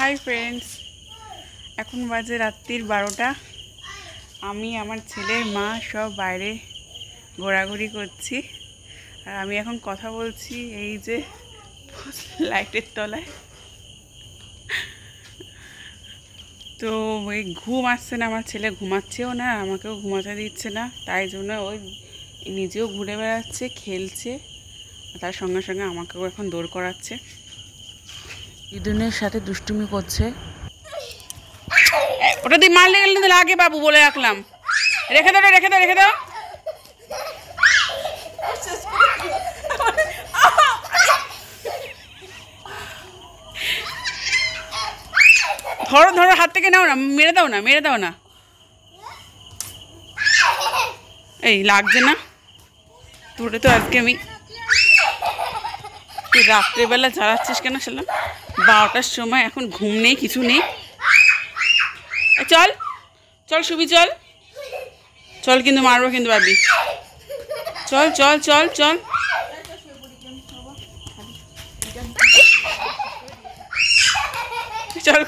Hi friends এখন বাজে রাত্রির বারোটা। আমি, আমার ছেলের মা সব বাইরে ঘোরাঘুরি করছি। আর আমি এখন কথা বলছি এই যে লাইটের তলায়। তো ওই ঘুম আসছে না, আমার ছেলে ঘুমাচ্ছেও না, আমাকেও ঘুমাতে দিচ্ছে না। তাই জন্য ওই নিজেও ঘুরে বেড়াচ্ছে, খেলছে। তার সঙ্গে সঙ্গে আমাকেও এখন দৌড় করাচ্ছে। ইদুনের সাথে দুষ্টুমি করছে। ওটা দিয়ে মারলে গেলে তো লাগে বাবু বলে রাখলাম। রেখে দাও রেখে দাও রেখে দাও। ধরো ধরো, হাত থেকে নাও না, মেরে দাও না, মেরে দাও না। এই, লাগছে না। তোরে তো আজকে আমি তুই রাত্রেবেলা জ্বালাচ্ছিস কেন সালাম বারোটার সময় এখন ঘুম নেই, কিছু নেই। চল। চল, সুবি, চল। চল কিন্তু মারবো কিন্তু ভাবি। চল চল চল চল। চল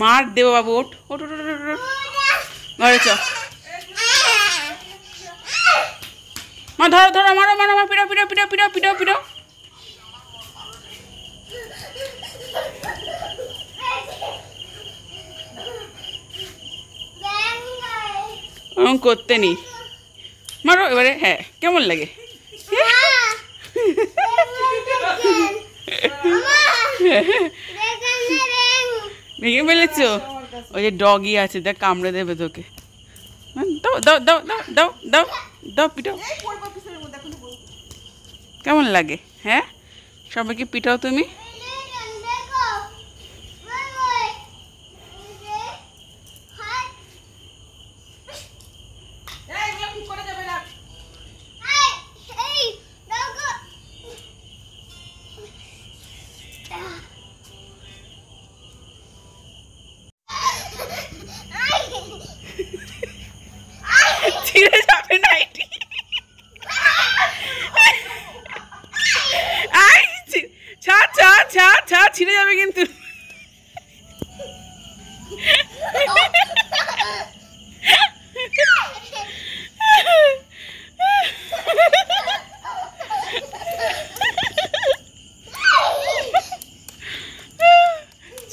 মার দেবো বাবু, ওঠ ওঠ ওঠ। ঘরে চল মা, ধরো ধরো, মারো মারো, মা পিটাও পিটাও পিটাও পিটাও পিটাও পিটাও ওরকম করতে নেই। মারো এবারে হ্যাঁ কেমন লাগে? ভেঙে ফেলেছো? ওই যে ডগি আছে দেখ কামড়ে দেবে তোকে। হ্যাঁ, দাও দাও দাও দাও দাও দাও দাও কেমন লাগে হ্যাঁ? সবাইকে পিটাও তুমি। ছিঁড়ে যাবে নাইটি আই ছাড় ছাড় ছাড় ছাড় ছিঁড়ে যাবে কিন্তু।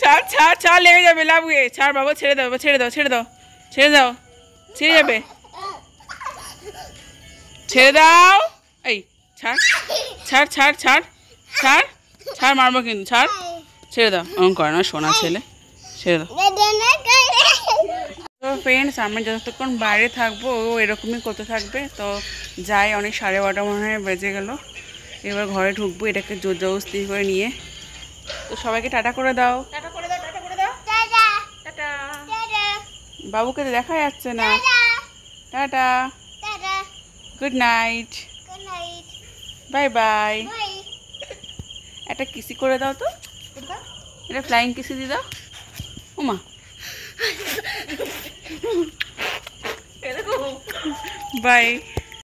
ছাড় ছাড় ছাড় লেগে যাবে, লাভ ছাড় বাবা, ছেড়ে দাও ছেড়ে দাও ছেড়ে দাও ছেড়ে দাও, ছেড়ে যাবে। ছেড়ে দাও। এই ছাড় ছাড় ছাড় ছাড় ছাড় ছাড় মারবো কিন্তু ছাড়। ছেড়ে দাও অঙ্ক করে না সোনা ছেলে। ছেড়ে দাও। তো ফ্রেন্ডস আমি যতক্ষণ বাইরে থাকব ও এরকমই করতে থাকবে। তো যাই অনেক সাড়ে বারোটা মনে হয় বেজে গেল। এবার ঘরে ঢুকবো এটাকে জোর জবস্তি করে নিয়ে। তো সবাইকে টাটা করে দাও। বাবুকে তো দেখা যাচ্ছে না। Tata. Good night bye bye একটা কিসি করে দাও তো। এটা? ফ্লাইং কিসি দিয়ে দাও। উমা। বাই